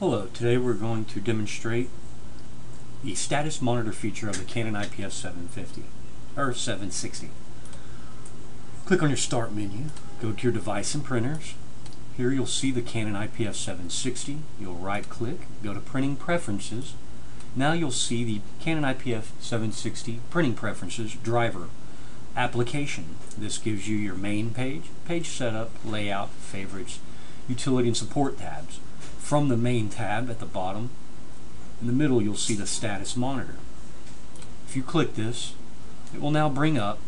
Hello, today we're going to demonstrate the status monitor feature of the Canon IPF 750 or 760. Click on your start menu, go to your device and printers. Here you'll see the Canon IPF 760. You'll right click, go to printing preferences. Now you'll see the Canon IPF 760 printing preferences driver application. This gives you your main page, page setup, layout, favorites, utility and support tabs from the main tab at the bottom. In the middle you'll see the status monitor. If you click this, it will now bring up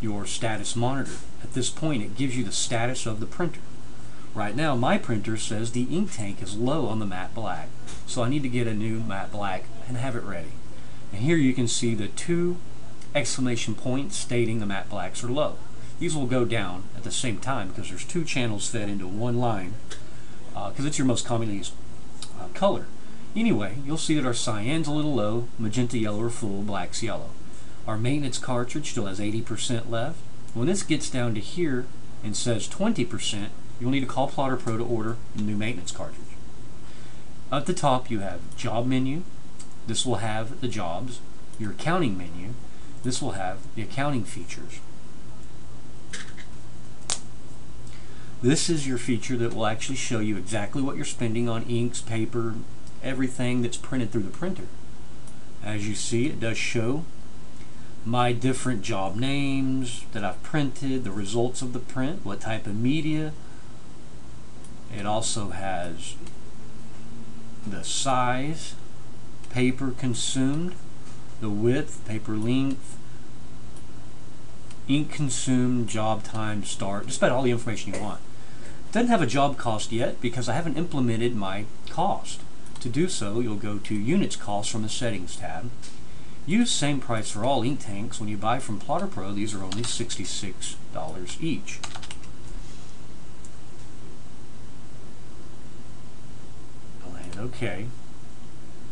your status monitor. At this point it gives you the status of the printer. Right now my printer says the ink tank is low on the matte black, so I need to get a new matte black and have it ready. And here you can see the two exclamation points stating the matte blacks are low. These will go down at the same time because there's two channels fed into one line because uh, it's your most commonly used uh, color. Anyway, you'll see that our cyan's a little low, magenta yellow or full, black's yellow. Our maintenance cartridge still has 80% left. When this gets down to here and says 20%, you'll need to call Plotter Pro to order a new maintenance cartridge. At the top you have job menu. This will have the jobs. Your accounting menu. This will have the accounting features. This is your feature that will actually show you exactly what you're spending on inks, paper, everything that's printed through the printer. As you see, it does show my different job names that I've printed, the results of the print, what type of media. It also has the size, paper consumed, the width, paper length, ink consumed, job time, start, just about all the information you want. Doesn't have a job cost yet because I haven't implemented my cost. To do so, you'll go to Units Cost from the Settings tab. Use same price for all ink tanks. When you buy from Plotter Pro, these are only $66 each. I'll hit OK.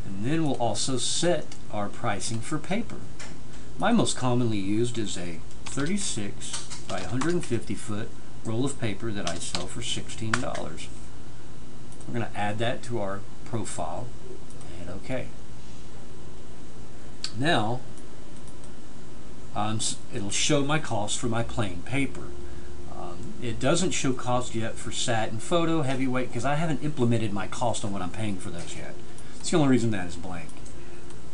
And then we'll also set our pricing for paper. My most commonly used is a 36 by 150 foot roll of paper that I sell for $16. We're going to add that to our profile and OK. Now um, it'll show my cost for my plain paper. Um, it doesn't show cost yet for satin photo, heavyweight, because I haven't implemented my cost on what I'm paying for those yet. It's the only reason that is blank.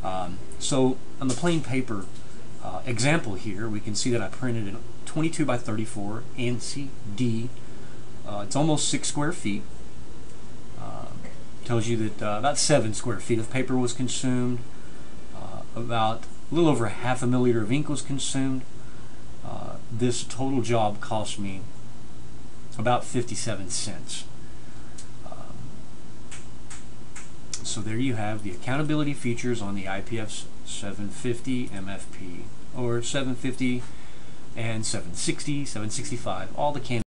Um, so on the plain paper uh, example here, we can see that I printed an 22 by 34 ANSI D. Uh, it's almost six square feet. Uh, tells you that uh, about seven square feet of paper was consumed. Uh, about a little over half a milliliter of ink was consumed. Uh, this total job cost me about 57 cents. Um, so there you have the accountability features on the IPF 750 MFP or 750 and 760, 765, all the Canon